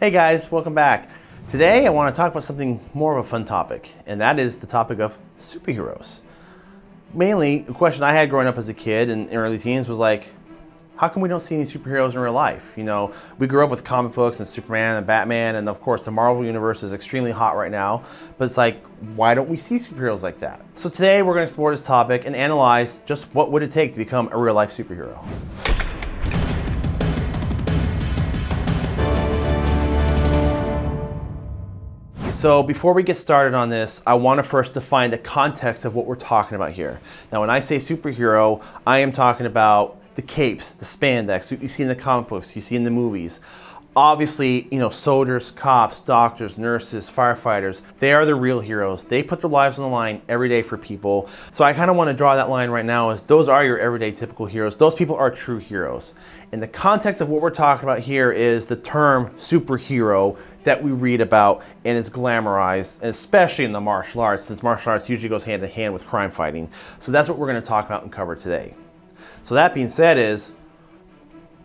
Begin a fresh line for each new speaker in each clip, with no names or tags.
Hey guys, welcome back. Today I want to talk about something more of a fun topic, and that is the topic of superheroes. Mainly, a question I had growing up as a kid and early teens was like, how come we don't see any superheroes in real life? You know, we grew up with comic books and Superman and Batman, and of course the Marvel Universe is extremely hot right now, but it's like, why don't we see superheroes like that? So today we're gonna explore this topic and analyze just what would it take to become a real life superhero. So before we get started on this, I want to first define the context of what we're talking about here. Now, when I say superhero, I am talking about the capes, the spandex you see in the comic books, you see in the movies. Obviously, you know, soldiers, cops, doctors, nurses, firefighters, they are the real heroes. They put their lives on the line every day for people. So I kind of want to draw that line right now as those are your everyday typical heroes. Those people are true heroes. In the context of what we're talking about here is the term superhero that we read about and is glamorized, especially in the martial arts, since martial arts usually goes hand in hand with crime fighting. So that's what we're going to talk about and cover today. So that being said is,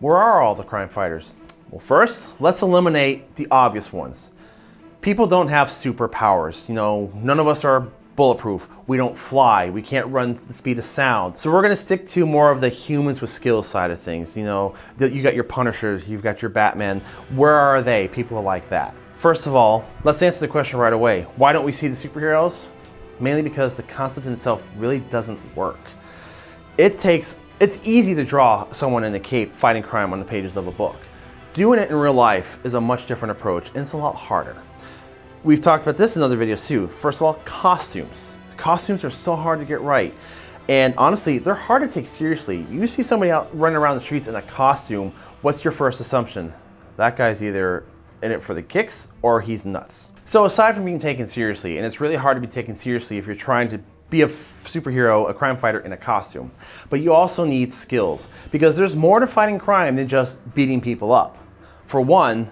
where are all the crime fighters? Well, first, let's eliminate the obvious ones. People don't have superpowers. You know, none of us are bulletproof. We don't fly. We can't run the speed of sound. So we're gonna stick to more of the humans with skills side of things. You know, you got your Punishers, you've got your Batman. Where are they? People like that. First of all, let's answer the question right away. Why don't we see the superheroes? Mainly because the concept itself really doesn't work. It takes, it's easy to draw someone in a cape fighting crime on the pages of a book. Doing it in real life is a much different approach and it's a lot harder. We've talked about this in other videos too. First of all, costumes. Costumes are so hard to get right. And honestly, they're hard to take seriously. You see somebody out running around the streets in a costume, what's your first assumption? That guy's either in it for the kicks or he's nuts. So aside from being taken seriously, and it's really hard to be taken seriously if you're trying to be a superhero, a crime fighter in a costume, but you also need skills because there's more to fighting crime than just beating people up. For one,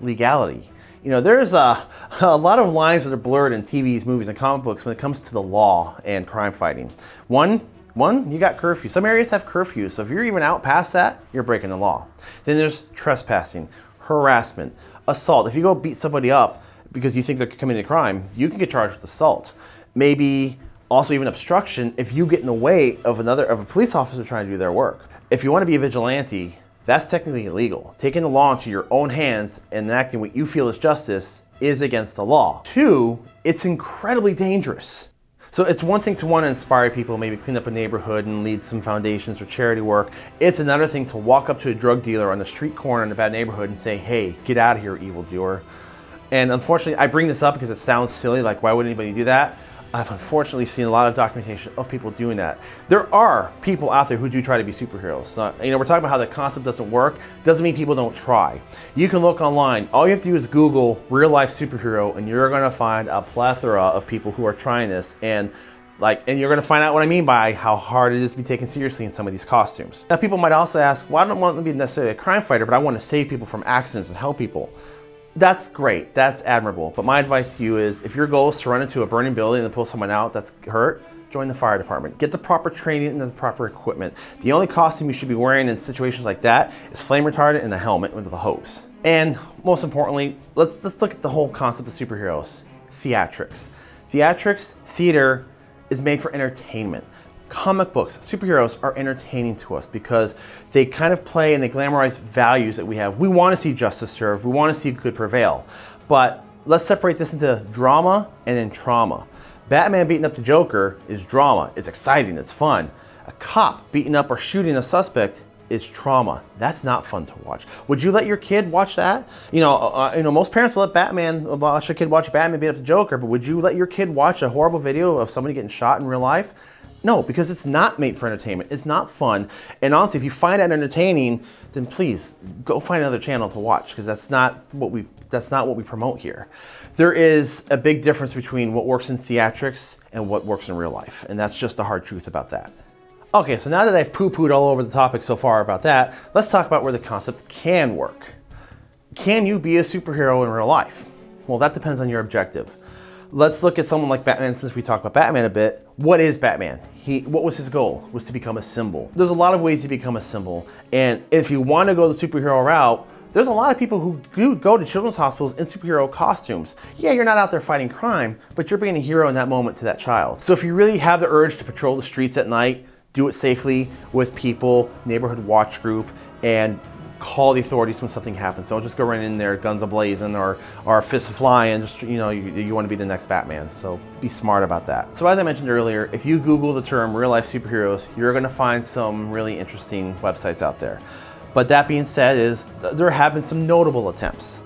legality. You know, there's a, a lot of lines that are blurred in TVs, movies, and comic books when it comes to the law and crime fighting. One, one, you got curfew. Some areas have curfew, so if you're even out past that, you're breaking the law. Then there's trespassing, harassment, assault. If you go beat somebody up because you think they're committing a crime, you can get charged with assault. Maybe also even obstruction if you get in the way of another of a police officer trying to do their work. If you want to be a vigilante, that's technically illegal. Taking the law into your own hands and enacting what you feel is justice is against the law. Two, it's incredibly dangerous. So it's one thing to want to inspire people, maybe clean up a neighborhood and lead some foundations or charity work. It's another thing to walk up to a drug dealer on the street corner in a bad neighborhood and say, hey, get out of here, evildoer. And unfortunately, I bring this up because it sounds silly, like why would anybody do that? I've unfortunately seen a lot of documentation of people doing that. There are people out there who do try to be superheroes. Uh, you know, we're talking about how the concept doesn't work. Doesn't mean people don't try. You can look online. All you have to do is Google real life superhero and you're gonna find a plethora of people who are trying this and like, and you're gonna find out what I mean by how hard it is to be taken seriously in some of these costumes. Now people might also ask, well I don't want to be necessarily a crime fighter, but I want to save people from accidents and help people. That's great, that's admirable. But my advice to you is if your goal is to run into a burning building and pull someone out that's hurt, join the fire department. Get the proper training and the proper equipment. The only costume you should be wearing in situations like that is flame retardant and a helmet with a hose. And most importantly, let's, let's look at the whole concept of superheroes. Theatrics. Theatrics, theater, is made for entertainment comic books, superheroes are entertaining to us because they kind of play and they glamorize values that we have. We want to see justice served, we want to see good prevail. But let's separate this into drama and then trauma. Batman beating up the Joker is drama, it's exciting, it's fun. A cop beating up or shooting a suspect is trauma. That's not fun to watch. Would you let your kid watch that? You know, uh, uh you know, most parents will let Batman watch a kid watch Batman beat up the Joker, but would you let your kid watch a horrible video of somebody getting shot in real life? No, because it's not made for entertainment. It's not fun. And honestly, if you find that entertaining, then please go find another channel to watch because that's not what we that's not what we promote here. There is a big difference between what works in theatrics and what works in real life, and that's just the hard truth about that. Okay, so now that I've poo-pooed all over the topic so far about that, let's talk about where the concept can work. Can you be a superhero in real life? Well, that depends on your objective. Let's look at someone like Batman since we talked about Batman a bit. What is Batman? He, what was his goal? Was to become a symbol. There's a lot of ways to become a symbol. And if you want to go the superhero route, there's a lot of people who do go to children's hospitals in superhero costumes. Yeah, you're not out there fighting crime, but you're being a hero in that moment to that child. So if you really have the urge to patrol the streets at night, do it safely with people, neighborhood watch group, and call the authorities when something happens. Don't just go running in there guns ablazing or, or fists flying. Just, you know, you, you want to be the next Batman. So be smart about that. So as I mentioned earlier, if you Google the term real life superheroes, you're going to find some really interesting websites out there. But that being said is there have been some notable attempts.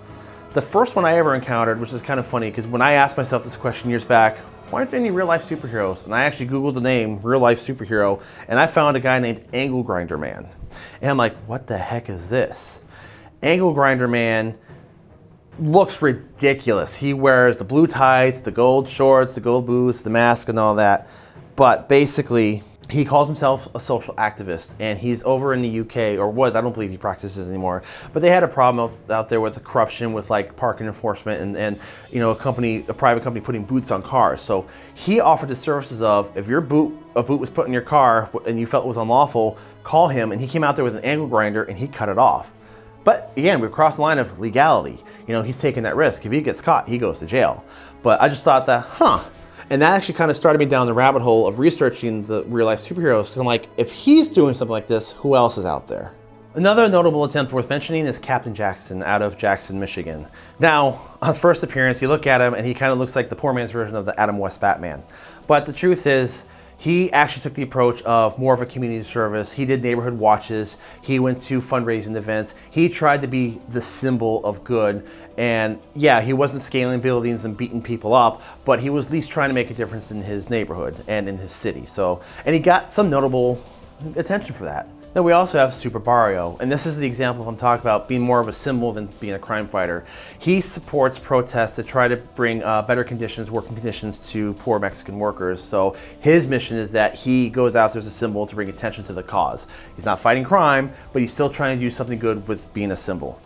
The first one I ever encountered, which is kind of funny, because when I asked myself this question years back, why aren't there any real life superheroes? And I actually Googled the name real life superhero, and I found a guy named Angle Grinder Man. And I'm like, what the heck is this? Angle Grinder Man looks ridiculous. He wears the blue tights, the gold shorts, the gold boots, the mask, and all that. But basically, he calls himself a social activist and he's over in the UK or was I don't believe he practices anymore but they had a problem out there with the corruption with like parking enforcement and, and you know a company a private company putting boots on cars. So he offered the services of if your boot a boot was put in your car and you felt it was unlawful call him. And he came out there with an angle grinder and he cut it off. But again we've crossed the line of legality. You know he's taking that risk. If he gets caught he goes to jail. But I just thought that huh and that actually kind of started me down the rabbit hole of researching the real life superheroes because I'm like, if he's doing something like this, who else is out there? Another notable attempt worth mentioning is Captain Jackson out of Jackson, Michigan. Now, on first appearance, you look at him and he kind of looks like the poor man's version of the Adam West Batman. But the truth is, he actually took the approach of more of a community service. He did neighborhood watches. He went to fundraising events. He tried to be the symbol of good. And yeah, he wasn't scaling buildings and beating people up, but he was at least trying to make a difference in his neighborhood and in his city. So, and he got some notable attention for that. Then we also have Super Barrio, and this is the example I'm talking about being more of a symbol than being a crime fighter. He supports protests to try to bring uh, better conditions, working conditions to poor Mexican workers. So his mission is that he goes out there as a symbol to bring attention to the cause. He's not fighting crime, but he's still trying to do something good with being a symbol.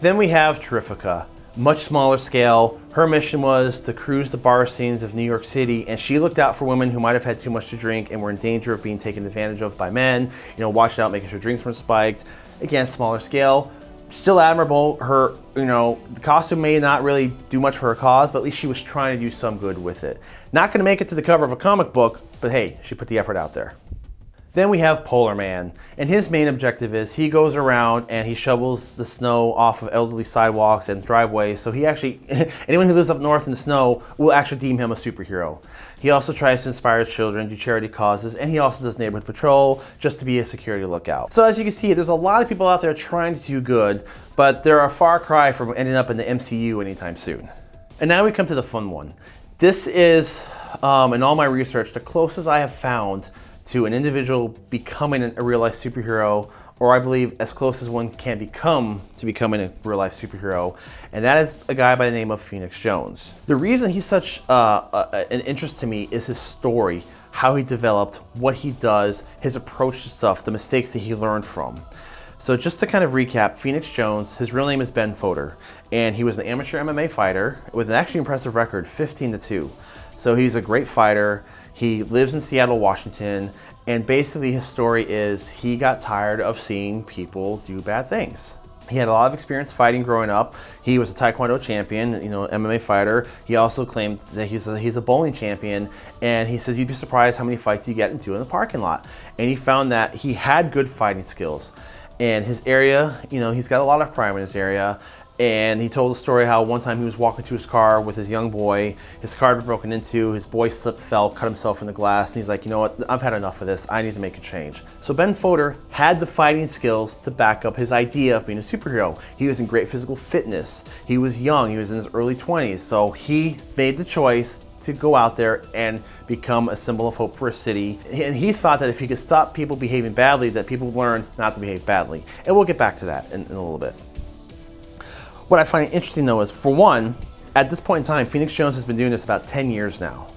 Then we have Terrifica much smaller scale. Her mission was to cruise the bar scenes of New York City, and she looked out for women who might have had too much to drink and were in danger of being taken advantage of by men. You know, watching out, making sure drinks weren't spiked. Again, smaller scale. Still admirable. Her, you know, the costume may not really do much for her cause, but at least she was trying to do some good with it. Not going to make it to the cover of a comic book, but hey, she put the effort out there. Then we have Polar Man, and his main objective is he goes around and he shovels the snow off of elderly sidewalks and driveways. So he actually, anyone who lives up north in the snow will actually deem him a superhero. He also tries to inspire children, do charity causes, and he also does neighborhood patrol just to be a security lookout. So as you can see, there's a lot of people out there trying to do good, but they're a far cry from ending up in the MCU anytime soon. And now we come to the fun one. This is, um, in all my research, the closest I have found to an individual becoming a real life superhero, or I believe as close as one can become to becoming a real life superhero, and that is a guy by the name of Phoenix Jones. The reason he's such uh, a, an interest to me is his story, how he developed, what he does, his approach to stuff, the mistakes that he learned from. So just to kind of recap, Phoenix Jones, his real name is Ben Fodor, and he was an amateur MMA fighter with an actually impressive record, 15 to 2. So he's a great fighter. He lives in Seattle, Washington, and basically his story is he got tired of seeing people do bad things. He had a lot of experience fighting growing up. He was a Taekwondo champion, you know, MMA fighter. He also claimed that he's a, he's a bowling champion, and he says you'd be surprised how many fights you get into in the parking lot. And he found that he had good fighting skills. And his area, you know, he's got a lot of crime in his area, and he told the story how one time he was walking to his car with his young boy. His car had been broken into. His boy slipped, fell, cut himself in the glass, and he's like, you know what? I've had enough of this. I need to make a change. So Ben Fodor had the fighting skills to back up his idea of being a superhero. He was in great physical fitness. He was young. He was in his early 20s. So he made the choice to go out there and become a symbol of hope for a city. And he thought that if he could stop people behaving badly, that people would learn not to behave badly. And we'll get back to that in, in a little bit. What I find interesting though is, for one, at this point in time, Phoenix Jones has been doing this about 10 years now.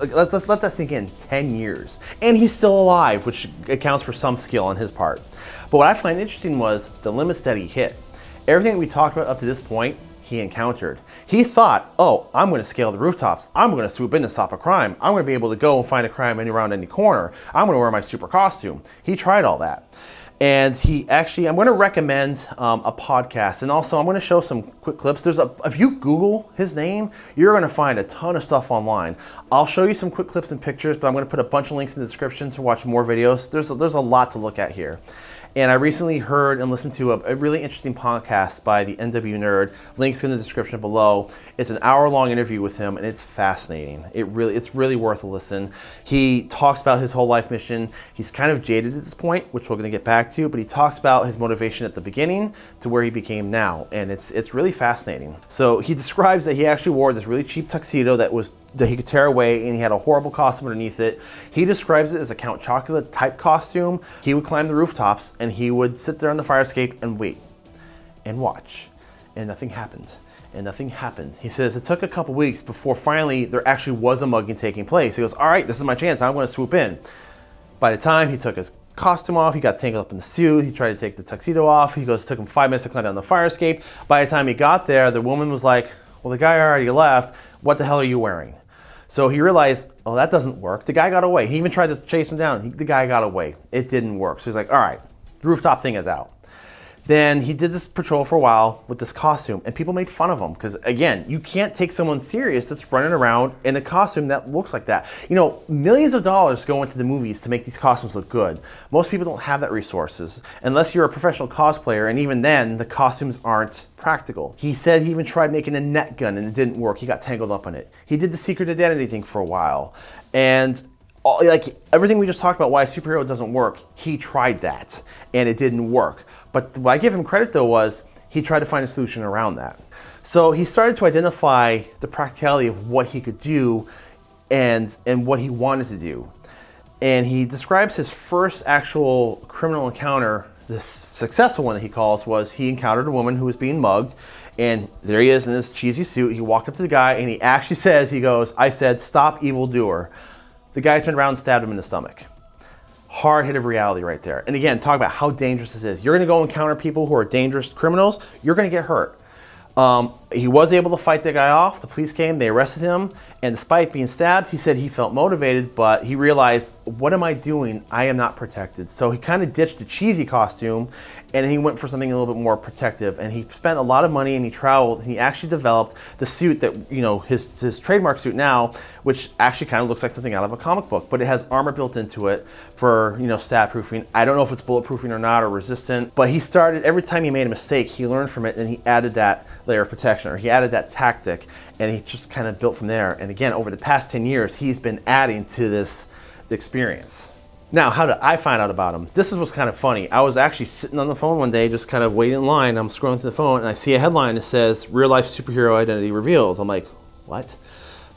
Let, us let that sink in, 10 years. And he's still alive, which accounts for some skill on his part. But what I find interesting was the limits that he hit. Everything we talked about up to this point, he encountered. He thought, oh, I'm going to scale the rooftops. I'm going to swoop in to stop a crime. I'm going to be able to go and find a crime any around any corner. I'm going to wear my super costume. He tried all that. And he actually, I'm going to recommend um, a podcast, and also I'm going to show some quick clips. There's a, if you Google his name, you're going to find a ton of stuff online. I'll show you some quick clips and pictures, but I'm going to put a bunch of links in the description to watch more videos. There's a, there's a lot to look at here. And I recently heard and listened to a, a, really interesting podcast by the NW Nerd. Links in the description below. It's an hour-long interview with him, and it's fascinating. It really, it's really worth a listen. He talks about his whole life mission. He's kind of jaded at this point, which we're going to get back to, but he talks about his motivation at the beginning to where he became now, and it's it's really fascinating. So he describes that he actually wore this really cheap tuxedo that was that he could tear away and he had a horrible costume underneath it. He describes it as a Count Chocula type costume. He would climb the rooftops and he would sit there on the fire escape and wait and watch. And nothing happened. And nothing happened. He says it took a couple weeks before finally there actually was a mugging taking place. He goes, all right, this is my chance. I'm going to swoop in. By the time he took his costume off, he got tangled up in the suit. He tried to take the tuxedo off. He goes, it took him five minutes to climb down the fire escape. By the time he got there, the woman was like, well, the guy already left. What the hell are you wearing? So he realized, oh, that doesn't work. The guy got away. He even tried to chase him down. He, the guy got away. It didn't work. So he's like, all right, the rooftop thing is out. Then he did this patrol for a while with this costume, and people made fun of him because, again, you can't take someone serious that's running around in a costume that looks like that. You know, millions of dollars go into the movies to make these costumes look good. Most people don't have that resources unless you're a professional cosplayer, and even then, the costumes aren't practical. He said he even tried making a net gun and it didn't work. He got tangled up in it. He did the secret identity thing for a while, and all, like everything we just talked about why a superhero doesn't work, he tried that and it didn't work. But what I give him credit though was he tried to find a solution around that. So he started to identify the practicality of what he could do and and what he wanted to do. And he describes his first actual criminal encounter, this successful one that he calls, was he encountered a woman who was being mugged and there he is in this cheesy suit. He walked up to the guy and he actually says, he goes, I said, stop evildoer. The guy turned around and stabbed him in the stomach. Hard hit of reality right there. And again, talk about how dangerous this is. You're gonna go encounter people who are dangerous criminals, you're gonna get hurt. Um, he was able to fight the guy off. The police came, they arrested him, and despite being stabbed, he said he felt motivated, but he realized, what am I doing? I am not protected. So he kind of ditched the cheesy costume and he went for something a little bit more protective. And he spent a lot of money and he traveled and he actually developed the suit that, you know, his, his trademark suit now, which actually kind of looks like something out of a comic book, but it has armor built into it for, you know, stab proofing. I don't know if it's bulletproofing or not or resistant, but he started, every time he made a mistake, he learned from it and he added that layer of protection or he added that tactic and he just kind of built from there. And again, over the past 10 years, he's been adding to this experience. Now, how did I find out about him? This is what's kind of funny. I was actually sitting on the phone one day, just kind of waiting in line. I'm scrolling through the phone and I see a headline that says real life superhero identity revealed. I'm like, what?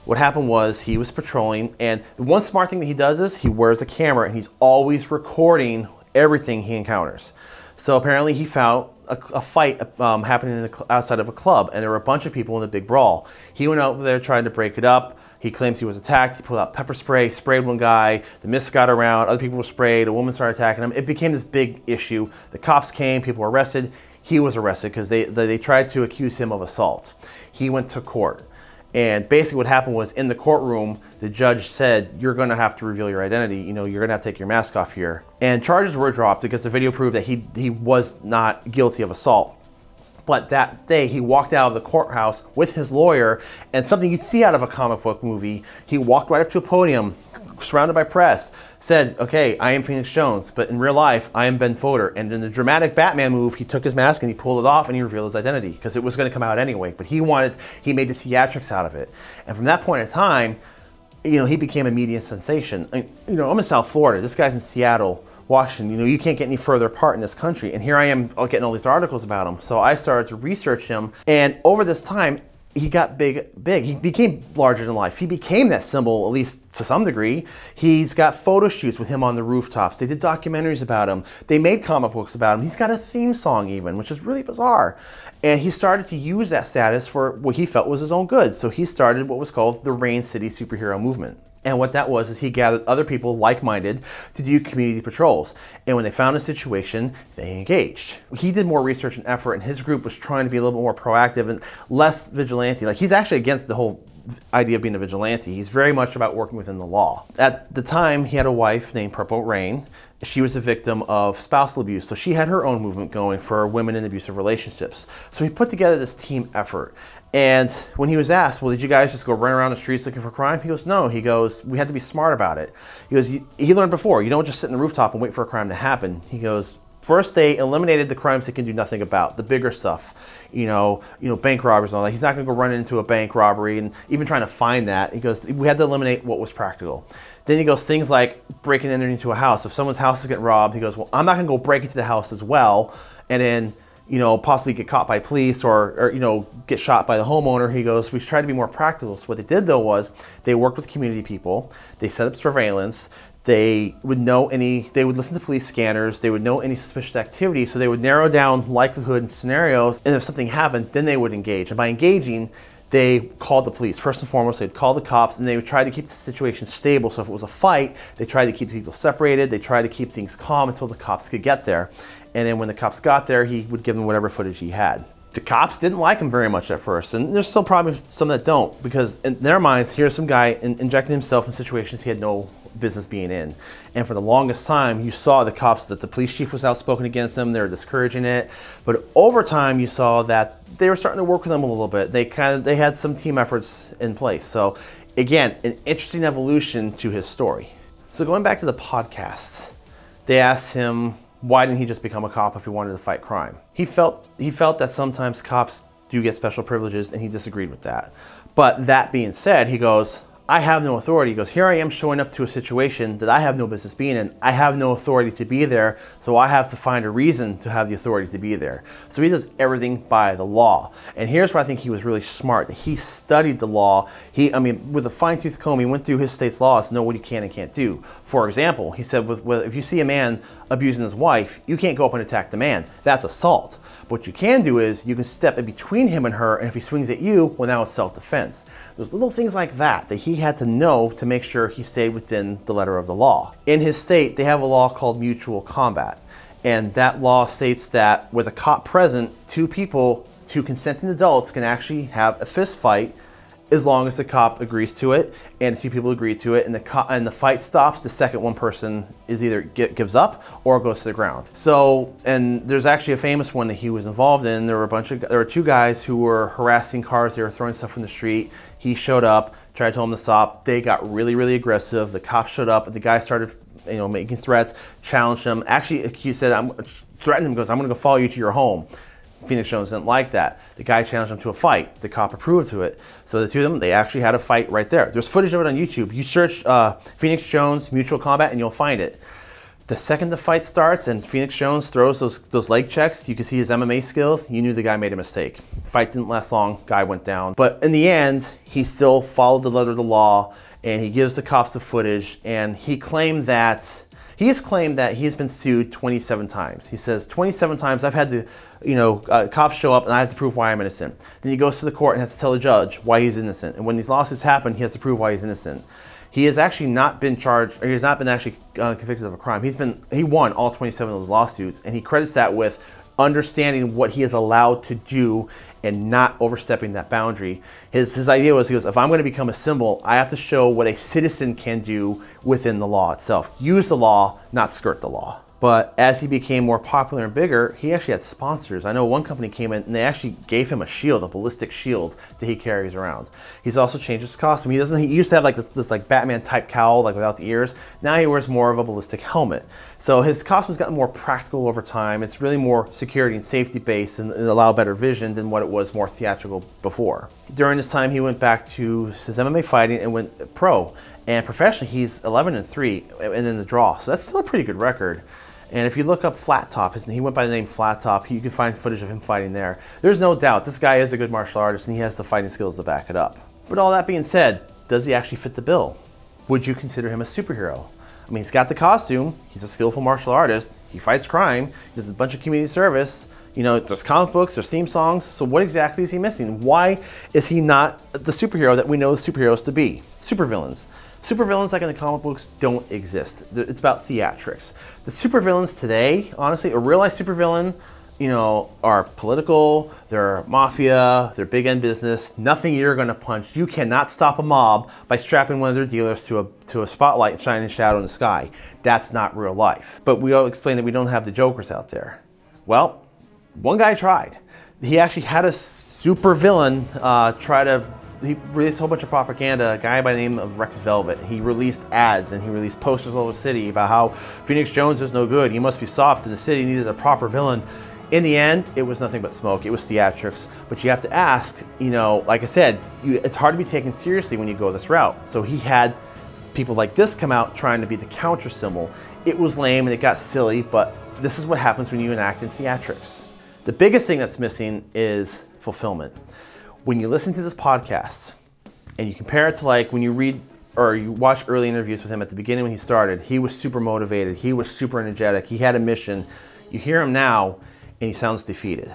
What happened was he was patrolling and the one smart thing that he does is he wears a camera and he's always recording everything he encounters. So apparently he found a, a fight um, happening outside of a club and there were a bunch of people in the big brawl. He went out there trying to break it up. He claims he was attacked. He pulled out pepper spray, sprayed one guy. The mist got around. Other people were sprayed. A woman started attacking him. It became this big issue. The cops came. People were arrested. He was arrested because they, they, they tried to accuse him of assault. He went to court. And basically what happened was in the courtroom, the judge said, you're gonna have to reveal your identity. You know, you're gonna have to take your mask off here. And charges were dropped because the video proved that he, he was not guilty of assault. But that day, he walked out of the courthouse with his lawyer, and something you'd see out of a comic book movie. He walked right up to a podium, surrounded by press, said, Okay, I am Phoenix Jones, but in real life, I am Ben Fodor. And in the dramatic Batman move, he took his mask and he pulled it off and he revealed his identity because it was going to come out anyway. But he wanted, he made the theatrics out of it. And from that point in time, you know, he became a media sensation. I you know, I'm in South Florida. This guy's in Seattle. Washington, you know, you can't get any further apart in this country. And here I am uh, getting all these articles about him. So I started to research him. And over this time, he got big, big. He became larger than life. He became that symbol, at least to some degree. He's got photo shoots with him on the rooftops. They did documentaries about him. They made comic books about him. He's got a theme song even, which is really bizarre. And he started to use that status for what he felt was his own good. So he started what was called the Rain City superhero movement. And what that was is he gathered other people like-minded to do community patrols. And when they found a situation, they engaged. He did more research and effort and his group was trying to be a little bit more proactive and less vigilante. Like he's actually against the whole idea of being a vigilante. He's very much about working within the law. At the time, he had a wife named Purple Reign. She was a victim of spousal abuse. So she had her own movement going for women in abusive relationships. So he put together this team effort. And when he was asked, well, did you guys just go run around the streets looking for crime? He goes, no. He goes, we had to be smart about it. He goes, he learned before, you don't just sit in the rooftop and wait for a crime to happen. He goes, first they eliminated the crimes they can do nothing about, the bigger stuff you know, you know, bank robbers and all that. He's not going to go run into a bank robbery and even trying to find that. He goes, we had to eliminate what was practical. Then he goes things like breaking into a house. If someone's house is getting robbed, he goes, well, I'm not going to go break into the house as well, and then you know possibly get caught by police or, or you know get shot by the homeowner. He goes, we tried to be more practical. So what they did though was they worked with community people. They set up surveillance. They would know any, they would listen to police scanners, they would know any suspicious activity, so they would narrow down likelihood and scenarios, and if something happened, then they would engage. And by engaging, they called the police. First and foremost, they'd call the cops and they would try to keep the situation stable. So if it was a fight, they tried to keep the people separated. They tried to keep things calm until the cops could get there. And then when the cops got there, he would give them whatever footage he had. The cops didn't like him very much at first, and there's still probably some that don't, because in their minds, here's some guy in injecting himself in situations he had no business being in. And for the longest time, you saw the cops that the police chief was outspoken against them. They were discouraging it. But over time, you saw that they were starting to work with them a little bit. They kind of they had some team efforts in place. So again, an interesting evolution to his story. So going back to the podcasts, they asked him why didn't he just become a cop if he wanted to fight crime. He felt he felt that sometimes cops do get special privileges, and he disagreed with that. But that being said, he goes, I have no authority. He goes, here I am showing up to a situation that I have no business being in. I have no authority to be there, so I have to find a reason to have the authority to be there. So he does everything by the law. And here's where I think he was really smart. He studied the law. He, I mean, with a fine-tooth comb, he went through his state's laws to know what he can and can't do. For example, he said, with, with, if you see a man abusing his wife, you can't go up and attack the man. That's assault. What you can do is you can step in between him and her, and if he swings at you, well, now it's self-defense. There's little things like that that he had to know to make sure he stayed within the letter of the law. In his state, they have a law called mutual combat. And that law states that with a cop present, two people, two consenting adults can actually have a fist fight as long as the cop agrees to it and a few people agree to it and the and the fight stops the second one person is either get, gives up or goes to the ground. So and there's actually a famous one that he was involved in. There were a bunch of there were two guys who were harassing cars. They were throwing stuff from the street. He showed up tried to tell them to stop. They got really really aggressive. The cop showed up. And the guy started you know making threats challenged him. Actually he said i'm threatened him goes i'm going to go follow you to your home Phoenix Jones didn't like that. The guy challenged him to a fight. The cop approved to it. So the two of them, they actually had a fight right there. There's footage of it on YouTube. You search uh, Phoenix Jones mutual combat and you'll find it. The second the fight starts and Phoenix Jones throws those, those leg checks, you can see his MMA skills, you knew the guy made a mistake. Fight didn't last long, guy went down. But in the end, he still followed the letter of the law and he gives the cops the footage and he claimed that he has claimed that he has been sued 27 times. He says 27 times I've had to, you know, uh, cops show up and I have to prove why I'm innocent. Then he goes to the court and has to tell the judge why he's innocent. And when these lawsuits happen, he has to prove why he's innocent. He has actually not been charged, or he has not been actually uh, convicted of a crime. He's been, he won all 27 of those lawsuits, and he credits that with understanding what he is allowed to do and not overstepping that boundary. His, his idea was, he goes, if I'm going to become a symbol, I have to show what a citizen can do within the law itself. Use the law, not skirt the law. But as he became more popular and bigger, he actually had sponsors. I know one company came in and they actually gave him a shield, a ballistic shield that he carries around. He's also changed his costume. He doesn't. He used to have like this, this like Batman type cowl, like without the ears. Now he wears more of a ballistic helmet. So his costume's gotten more practical over time. It's really more security and safety based and, and allow better vision than what it was more theatrical before. During this time, he went back to his MMA fighting and went pro. And professionally, he's 11 and 3 and in the draw. So that's still a pretty good record. And if you look up Flat Top, he went by the name Flat Top, you can find footage of him fighting there. There's no doubt this guy is a good martial artist and he has the fighting skills to back it up. But all that being said, does he actually fit the bill? Would you consider him a superhero? I mean, he's got the costume, he's a skillful martial artist, he fights crime, he does a bunch of community service, you know, there's comic books, there's theme songs, so what exactly is he missing? Why is he not the superhero that we know superheroes to be? Supervillains. Supervillains like in the comic books don't exist. It's about theatrics. The supervillains today, honestly, a real life supervillain, you know, are political, they're mafia, they're big end business. Nothing you're to punch. You cannot stop a mob by strapping one of their dealers to a to a spotlight and shining a shadow in the sky. That's not real life. But we all explain that we don't have the jokers out there. Well, one guy tried. He actually had a super villain uh, try to he released a whole bunch of propaganda. A guy by the name of Rex Velvet. He released ads and he released posters all over the city about how Phoenix Jones is no good. He must be stopped, and the city needed a proper villain. In the end, it was nothing but smoke. It was theatrics. But you have to ask, you know, like I said, you, it's hard to be taken seriously when you go this route. So he had people like this come out trying to be the counter symbol. It was lame and it got silly, but this is what happens when you enact in theatrics. The biggest thing that's missing is fulfillment. When you listen to this podcast and you compare it to like when you read or you watch early interviews with him at the beginning when he started, he was super motivated, he was super energetic, he had a mission. You hear him now and he sounds defeated.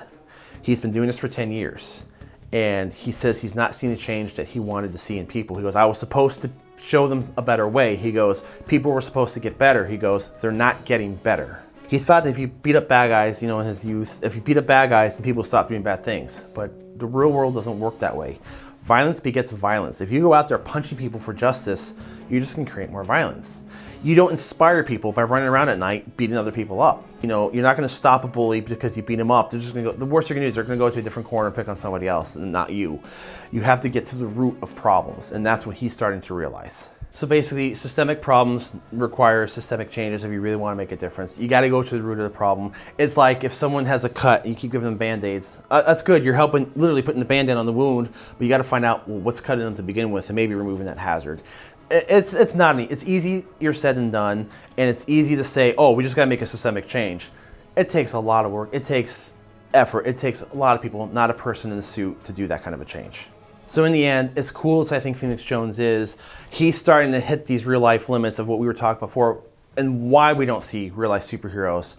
He's been doing this for 10 years and he says he's not seen the change that he wanted to see in people. He goes, I was supposed to show them a better way. He goes, people were supposed to get better. He goes, they're not getting better. He thought that if you beat up bad guys, you know, in his youth, if you beat up bad guys, then people stop doing bad things. But the real world doesn't work that way. Violence begets violence. If you go out there punching people for justice, you're just gonna create more violence. You don't inspire people by running around at night beating other people up. You know, you're not gonna stop a bully because you beat him up. They're just gonna go, the worst they're gonna do is they're gonna go to a different corner and pick on somebody else and not you. You have to get to the root of problems, and that's what he's starting to realize. So basically, systemic problems require systemic changes if you really want to make a difference. You got to go to the root of the problem. It's like if someone has a cut, you keep giving them band-aids. Uh, that's good. You're helping, literally putting the band-aid on the wound, but you got to find out well, what's cutting them to begin with and maybe removing that hazard. It's, it's not, any, it's easier said than done, and it's easy to say, oh, we just got to make a systemic change. It takes a lot of work. It takes effort. It takes a lot of people, not a person in a suit, to do that kind of a change. So in the end, as cool as I think Phoenix Jones is, he's starting to hit these real life limits of what we were talking before and why we don't see real life superheroes.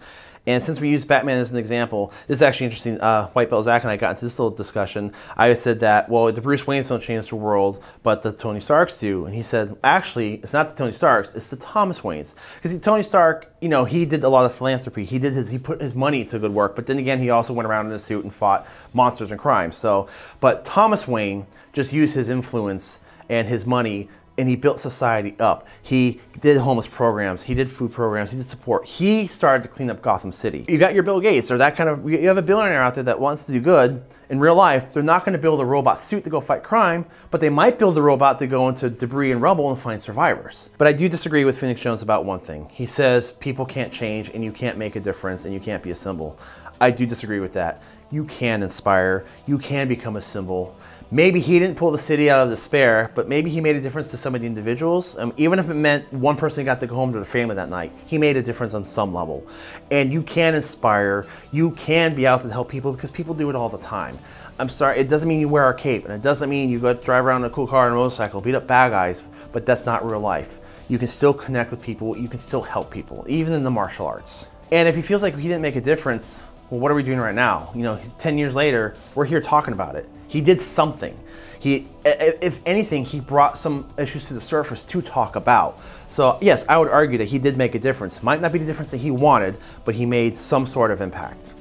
And since we use Batman as an example, this is actually interesting. Uh, White Belt Zach and I got into this little discussion. I said that, well, the Bruce Waynes don't change the world, but the Tony Starks do. And he said, actually, it's not the Tony Starks, it's the Thomas Waynes. Because Tony Stark, you know, he did a lot of philanthropy. He did his, he put his money to good work. But then again, he also went around in a suit and fought monsters and crime. So, but Thomas Wayne just used his influence and his money and he built society up. He did homeless programs, he did food programs, he did support. He started to clean up Gotham City. You got your Bill Gates or that kind of, you have a billionaire out there that wants to do good. In real life, they're not going to build a robot suit to go fight crime, but they might build a robot to go into debris and rubble and find survivors. But I do disagree with Phoenix Jones about one thing. He says people can't change and you can't make a difference and you can't be a symbol. I do disagree with that. You can inspire, you can become a symbol. Maybe he didn't pull the city out of despair, but maybe he made a difference to some of the individuals. Um, even if it meant one person got to go home to their family that night, he made a difference on some level. And you can inspire, you can be out there to help people because people do it all the time. I'm sorry, it doesn't mean you wear a cape, and it doesn't mean you go drive around in a cool car and a motorcycle, beat up bad guys, but that's not real life. You can still connect with people, you can still help people, even in the martial arts. And if he feels like he didn't make a difference, well, what are we doing right now? You know, 10 years later, we're here talking about it. He did something. He, if anything, he brought some issues to the surface to talk about. So yes, I would argue that he did make a difference. Might not be the difference that he wanted, but he made some sort of impact.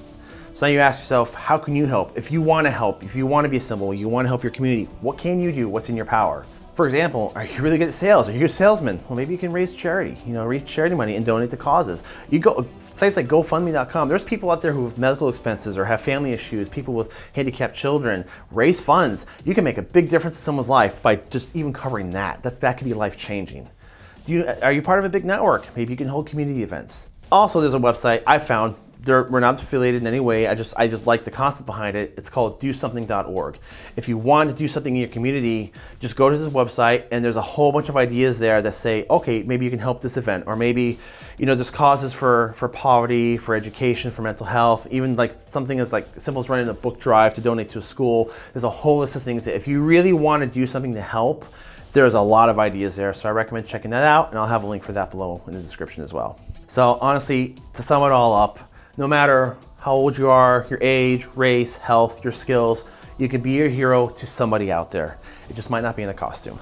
So now you ask yourself, how can you help? If you want to help, if you want to be a symbol, you want to help your community, what can you do? What's in your power? For example, are you really good at sales? Are you a salesman? Well, maybe you can raise charity, you know, raise charity money and donate to causes. You go sites like GoFundMe.com. There's people out there who have medical expenses or have family issues, people with handicapped children. Raise funds. You can make a big difference in someone's life by just even covering that. That's that could be life changing. Do you, are you part of a big network? Maybe you can hold community events. Also, there's a website I found they're, we're not affiliated in any way. I just I just like the concept behind it. It's called DoSomething.org. If you want to do something in your community, just go to this website and there's a whole bunch of ideas there that say, okay, maybe you can help this event, or maybe you know there's causes for for poverty, for education, for mental health, even like something as like simple as running a book drive to donate to a school. There's a whole list of things that if you really want to do something to help, there's a lot of ideas there. So I recommend checking that out, and I'll have a link for that below in the description as well. So honestly, to sum it all up no matter how old you are, your age, race, health, your skills, you can be a hero to somebody out there. It just might not be in a costume.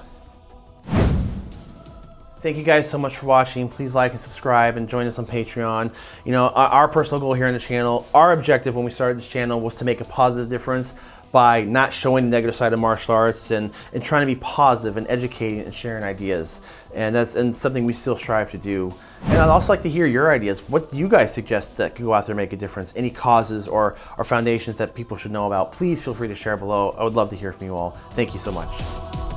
Thank you guys so much for watching. Please like and subscribe and join us on Patreon. You know, our personal goal here on the channel, our objective when we started this channel was to make a positive difference by not showing the negative side of martial arts and, and trying to be positive and educating and sharing ideas. And that's and something we still strive to do. And I'd also like to hear your ideas. What do you guys suggest that could go out there and make a difference? Any causes or, or foundations that people should know about? Please feel free to share below. I would love to hear from you all. Thank you so much.